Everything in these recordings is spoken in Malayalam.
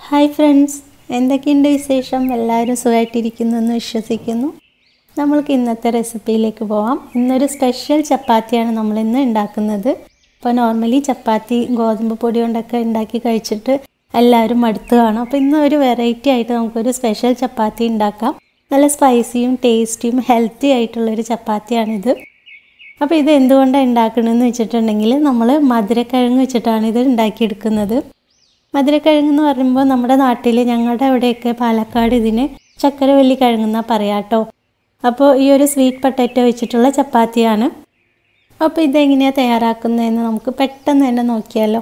ഹായ് ഫ്രണ്ട്സ് എന്തൊക്കെയുണ്ട് വിശേഷം? എല്ലാവരും സുഖമായിട്ടിരിക്കുന്നു എന്ന് വിശ്വസിക്കുന്നു. നമ്മൾക്ക് ഇന്നത്തെ റെസിപ്പിയിലേക്ക് പോവാം. ഇന്നൊരു സ്പെഷ്യൽ ചപ്പാത്തിയാണ് നമ്മൾ ഇന്ന് ഉണ്ടാക്കുന്നത്. അപ്പോൾ നോർമലി ചപ്പാത്തി ഗോതമ്പ് പൊടി കൊണ്ടൊക്കെ ഉണ്ടാക്കി കഴിച്ചിട്ട് എല്ലാവരും മടുത്ത് കാണും. അപ്പോൾ ഇന്ന് ഒരു വെറൈറ്റി ആയിട്ട് നമുക്കൊരു സ്പെഷ്യൽ ചപ്പാത്തി ഉണ്ടാക്കാം. നല്ല സ്പൈസിയും ടേസ്റ്റിയും ഹെൽത്തി ആയിട്ടുള്ളൊരു ചപ്പാത്തിയാണിത്. അപ്പോൾ ഇത് എന്തുകൊണ്ടാണ് ഉണ്ടാക്കണമെന്ന് വെച്ചിട്ടുണ്ടെങ്കിൽ നമ്മൾ മധുരക്കിഴങ്ങ് വെച്ചിട്ടാണ് ഇത് ഉണ്ടാക്കിയെടുക്കുന്നത്. മധുരക്കിഴങ്ങ് എന്ന് പറയുമ്പോൾ നമ്മുടെ നാട്ടിൽ ഞങ്ങളുടെ അവിടെയൊക്കെ പാലക്കാട് ഇതിന് ചക്കരവല്ലി കിഴങ്ങുന്ന പറയാം കേട്ടോ അപ്പോൾ ഈ ഒരു സ്വീറ്റ് പൊട്ടാറ്റോ വെച്ചിട്ടുള്ള ചപ്പാത്തിയാണ്. അപ്പോൾ ഇതെങ്ങനെയാണ് തയ്യാറാക്കുന്നതെന്ന് നമുക്ക് പെട്ടെന്ന് തന്നെ നോക്കിയാലോ.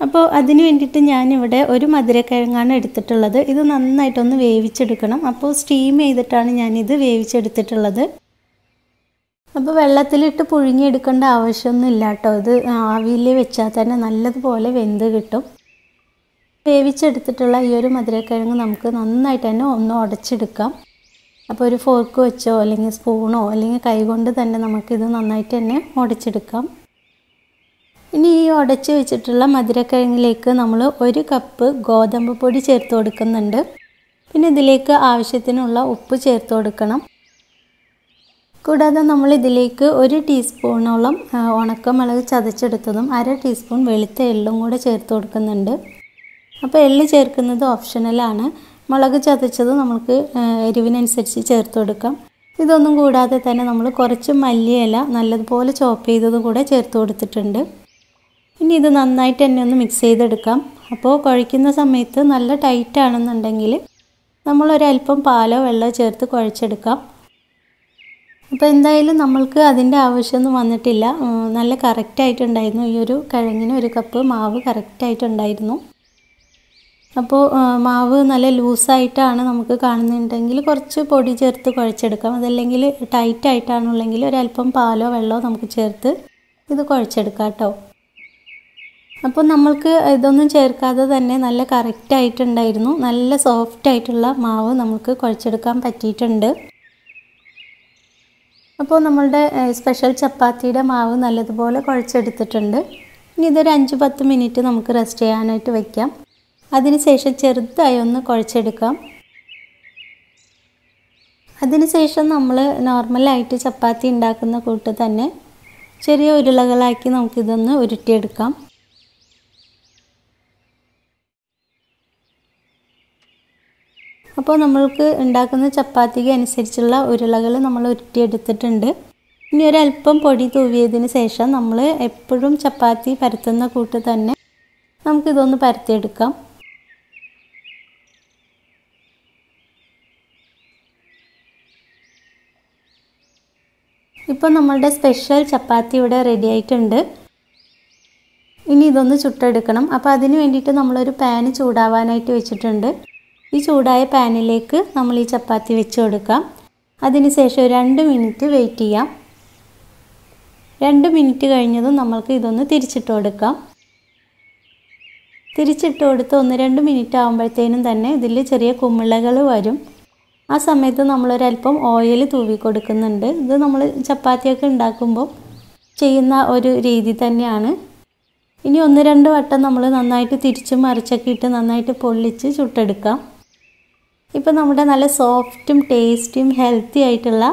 അപ്പോൾ അതിന് വേണ്ടിയിട്ട് ഞാനിവിടെ ഒരു മധുരക്കിഴങ്ങാണ് എടുത്തിട്ടുള്ളത്. ഇത് നന്നായിട്ടൊന്ന് വേവിച്ചെടുക്കണം. അപ്പോൾ സ്റ്റീം ചെയ്തിട്ടാണ് ഞാനിത് വേവിച്ചെടുത്തിട്ടുള്ളത്. അപ്പോൾ വെള്ളത്തിലിട്ട് പുഴുങ്ങിയെടുക്കേണ്ട ആവശ്യമൊന്നും ഇല്ല കേട്ടോ ഇത് ആവിയിൽ വെച്ചാൽ തന്നെ നല്ലതുപോലെ വെന്ത് കിട്ടും. വേവിച്ചെടുത്തിട്ടുള്ള ഈ ഒരു മധുരക്കിഴങ്ങ് നമുക്ക് നന്നായിട്ട് തന്നെ ഒന്ന് ഉടച്ചെടുക്കാം. അപ്പോൾ ഒരു ഫോർക്ക് വെച്ചോ അല്ലെങ്കിൽ സ്പൂണോ അല്ലെങ്കിൽ കൈകൊണ്ട് തന്നെ നമുക്കിത് നന്നായിട്ട് തന്നെ ഉടച്ചെടുക്കാം. ഇനി ഈ ഉടച്ച് വെച്ചിട്ടുള്ള മധുരക്കിഴങ്ങിലേക്ക് നമ്മൾ ഒരു കപ്പ് ഗോതമ്പ് പൊടി ചേർത്ത് കൊടുക്കുന്നുണ്ട്. പിന്നെ ഇതിലേക്ക് ആവശ്യത്തിനുള്ള ഉപ്പ് ചേർത്ത് കൊടുക്കണം. കൂടാതെ നമ്മൾ ഇതിലേക്ക് ഒരു ടീസ്പൂണോളം ഉണക്കമുളക് ചതച്ചെടുത്തതും അര ടീസ്പൂൺ വെളുത്ത എള്ളും കൂടെ ചേർത്ത് കൊടുക്കുന്നുണ്ട്. അപ്പോൾ എള്ള് ചേർക്കുന്നത് ഓപ്ഷണലാണ് മുളക് ചതച്ചത് നമുക്ക് എരിവിനനുസരിച്ച് ചേർത്ത് കൊടുക്കാം. ഇതൊന്നും കൂടാതെ തന്നെ നമ്മൾ കുറച്ച് മല്ലിയില നല്ലതുപോലെ ചോപ്പ് ചെയ്തത് കൂടെ ചേർത്ത് കൊടുത്തിട്ടുണ്ട്. ഇനി ഇത് നന്നായിട്ട് തന്നെ ഒന്ന് മിക്സ് ചെയ്തെടുക്കാം. അപ്പോൾ കുഴയ്ക്കുന്ന സമയത്ത് നല്ല ടൈറ്റ് ആണെന്നുണ്ടെങ്കിൽ നമ്മളൊരല്പം പാലോ വെള്ളമോ ചേർത്ത് കുഴച്ചെടുക്കാം. അപ്പോൾ എന്തായാലും നമ്മൾക്ക് അതിന്റെ ആവശ്യമൊന്നും വന്നിട്ടില്ല. നല്ല കറക്റ്റായിട്ടുണ്ടായിരുന്നു ഈ ഒരു കിഴങ്ങിന് ഒരു കപ്പ് മാവ് കറക്റ്റായിട്ടുണ്ടായിരുന്നു അപ്പോൾ മാവ് നല്ല ലൂസായിട്ടാണ് നമുക്ക് കാണുന്നുണ്ടെങ്കിൽ കുറച്ച് പൊടി ചേർത്ത് കുഴച്ചെടുക്കാം. അതല്ലെങ്കിൽ ടൈറ്റായിട്ടാണുള്ളെങ്കിൽ ഒരല്പം പാലോ വെള്ളമോ നമുക്ക് ചേർത്ത് ഇത് കുഴച്ചെടുക്കാം കേട്ടോ. അപ്പോൾ നമ്മൾക്ക് ഇതൊന്നും ചേർക്കാതെ തന്നെ നല്ല കറക്റ്റായിട്ടുണ്ടായിരുന്നു നല്ല സോഫ്റ്റ് ആയിട്ടുള്ള മാവ് നമുക്ക് കുഴച്ചെടുക്കാൻ പറ്റിയിട്ടുണ്ട്. അപ്പോൾ നമ്മളുടെ സ്പെഷ്യൽ ചപ്പാത്തിയുടെ മാവ് നല്ലതുപോലെ കുഴച്ചെടുത്തിട്ടുണ്ട്. ഇനി ഇതൊരു അഞ്ച് പത്ത് മിനിറ്റ് നമുക്ക് റെസ്റ്റ് ചെയ്യാനായിട്ട് വയ്ക്കാം അതിനുശേഷം ചെറുതായി ഒന്ന് കുഴച്ചെടുക്കാം. അതിനുശേഷം നമ്മൾ നോർമലായിട്ട് ചപ്പാത്തി ഉണ്ടാക്കുന്ന കൂട്ട് തന്നെ ചെറിയ ഉരുളകളാക്കി നമുക്കിതൊന്ന് ഉരുട്ടിയെടുക്കാം. അപ്പോൾ നമ്മൾക്ക് ഉണ്ടാക്കുന്ന ചപ്പാത്തിക്ക് അനുസരിച്ചുള്ള ഉരുളകൾ നമ്മൾ ഉരുട്ടിയെടുത്തിട്ടുണ്ട്. ഇനി ഒരല്പം പൊടി തൂവിയതിന് ശേഷം നമ്മൾ എപ്പോഴും ചപ്പാത്തി പരത്തുന്ന കൂട്ട് തന്നെ നമുക്കിതൊന്ന് പരത്തിയെടുക്കാം. ഇപ്പോൾ നമ്മളുടെ സ്പെഷ്യൽ ചപ്പാത്തി ഇവിടെ റെഡി ആയിട്ടുണ്ട്. ഇനി ഇതൊന്ന് ചുട്ടെടുക്കണം. അപ്പോൾ അതിന് വേണ്ടിയിട്ട് നമ്മളൊരു പാന് ചൂടാവാനായിട്ട് വെച്ചിട്ടുണ്ട്. ഈ ചൂടായ പാനിലേക്ക് നമ്മൾ ഈ ചപ്പാത്തി വെച്ച് കൊടുക്കാം. അതിനുശേഷം രണ്ട് മിനിറ്റ് വെയിറ്റ് ചെയ്യാം. രണ്ട് മിനിറ്റ് കഴിഞ്ഞതും നമ്മൾക്ക് ഇതൊന്ന് തിരിച്ചിട്ട് കൊടുക്കാം. തിരിച്ചിട്ട് കൊടുത്ത് ഒന്ന് രണ്ട് മിനിറ്റ് ആകുമ്പോഴത്തേനും തന്നെ ഇതിൽ ചെറിയ കുമിളകൾ വരും. ആ സമയത്ത് നമ്മളൊരല്പം ഓയിൽ തൂവി കൊടുക്കുന്നുണ്ട്. ഇത് നമ്മൾ ചപ്പാത്തിയൊക്കെ ഉണ്ടാക്കുമ്പോൾ ചെയ്യുന്ന ഒരു രീതി തന്നെയാണ്. ഇനി ഒന്ന് രണ്ട് വട്ടം നമ്മൾ നന്നായിട്ട് തിരിച്ചും മറിച്ചൊക്കെ ഇട്ട് നന്നായിട്ട് പൊള്ളിച്ച് ചുട്ടെടുക്കാം. ഇപ്പോൾ നമ്മുടെ നല്ല സോഫ്റ്റും ടേസ്റ്റിയും ഹെൽത്തി ആയിട്ടുള്ള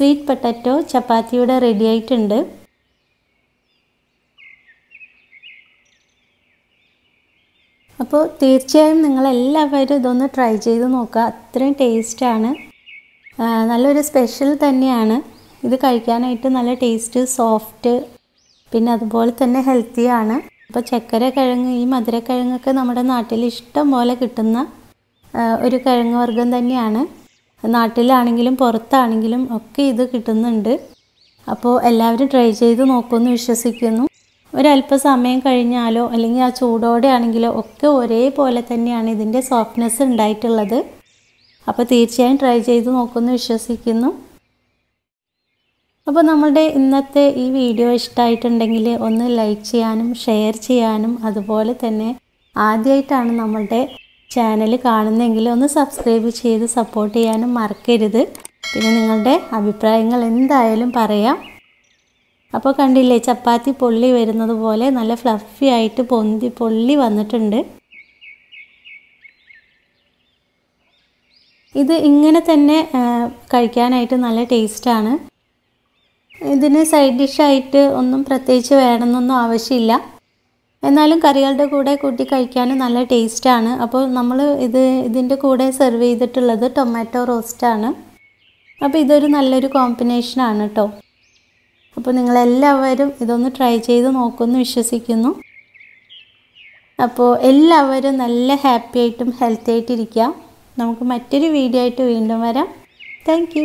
സ്വീറ്റ് പൊട്ടാറ്റോ ചപ്പാത്തിയുടെ റെഡി ആയിട്ടുണ്ട്. അപ്പോൾ തീർച്ചയായും നിങ്ങളെല്ലാവരും ഇതൊന്ന് ട്രൈ ചെയ്ത് നോക്കുക. അത്രയും ടേസ്റ്റാണ്. നല്ലൊരു സ്പെഷ്യൽ തന്നെയാണ്. ഇത് കഴിക്കാനായിട്ട് നല്ല ടേസ്റ്റ് സോഫ്റ്റ് പിന്നെ അതുപോലെ തന്നെ ഹെൽത്തിയാണ്. അപ്പോൾ ചക്കര കിഴങ്ങ് ഈ മധുരക്കിഴങ്ങൊക്കെ നമ്മുടെ നാട്ടിൽ ഇഷ്ടം പോലെ കിട്ടുന്ന ഒരു കിഴങ്ങ് വർഗം തന്നെയാണ്. നാട്ടിലാണെങ്കിലും പുറത്താണെങ്കിലും ഒക്കെ ഇത് കിട്ടുന്നുണ്ട്. അപ്പോൾ എല്ലാവരും ട്രൈ ചെയ്ത് നോക്കുമെന്ന് വിശ്വസിക്കുന്നു. ഒരല്പ സമയം കഴിഞ്ഞാലോ അല്ലെങ്കിൽ ആ ചൂടോടെ ആണെങ്കിലോ ഒക്കെ ഒരേപോലെ തന്നെയാണ് ഇതിന്റെ സോഫ്റ്റ്നെസ് ഉണ്ടായിട്ടുള്ളത്. അപ്പോൾ തീർച്ചയായും ട്രൈ ചെയ്ത് നോക്കുമെന്ന് വിശ്വസിക്കുന്നു. അപ്പോൾ നമ്മളുടെ ഇന്നത്തെ ഈ വീഡിയോ ഇഷ്ടമായിട്ടുണ്ടെങ്കിൽ ഒന്ന് ലൈക്ക് ചെയ്യാനും ഷെയർ ചെയ്യാനും അതുപോലെ തന്നെ ആദ്യമായിട്ടാണ് നമ്മളുടെ ചാനൽ കാണുന്നെങ്കിൽ ഒന്ന് സബ്സ്ക്രൈബ് ചെയ്ത് സപ്പോർട്ട് ചെയ്യാനും മറക്കരുത്. പിന്നെ നിങ്ങളുടെ അഭിപ്രായങ്ങൾ എന്തായാലും പറയാം. അപ്പോൾ കണ്ടില്ലേ ചപ്പാത്തി പൊള്ളി വരുന്നത് പോലെ നല്ല ഫ്ലഫി ആയിട്ട് പൊന്തി പൊള്ളി വന്നിട്ടുണ്ട്. ഇത് ഇങ്ങനെ തന്നെ കഴിക്കാനായിട്ട് നല്ല ടേസ്റ്റാണ് ഇതിന് സൈഡ് ഡിഷായിട്ട് ഒന്നും പ്രത്യേകിച്ച് വേണമെന്നൊന്നും ആവശ്യമില്ല. എന്നാലും കറികളുടെ കൂടെ കൂട്ടി കഴിക്കാനും നല്ല ടേസ്റ്റാണ്. അപ്പോൾ നമ്മൾ ഇത് ഇതിന്റെ കൂടെ സെർവ് ചെയ്തിട്ടുള്ളത് ടൊമാറ്റോ റോസ്റ്റാണ്. അപ്പോൾ ഇതൊരു നല്ലൊരു കോമ്പിനേഷനാണ് കേട്ടോ അപ്പോൾ നിങ്ങളെല്ലാവരും ഇതൊന്ന് ട്രൈ ചെയ്ത് നോക്കുമെന്ന് വിശ്വസിക്കുന്നു. അപ്പോൾ എല്ലാവരും നല്ല ഹാപ്പി ആയിട്ടും ഹെൽത്തി ആയിട്ടിരിക്കുക നമുക്ക് മറ്റൊരു വീഡിയോ ആയിട്ട് വീണ്ടും വരാം. താങ്ക്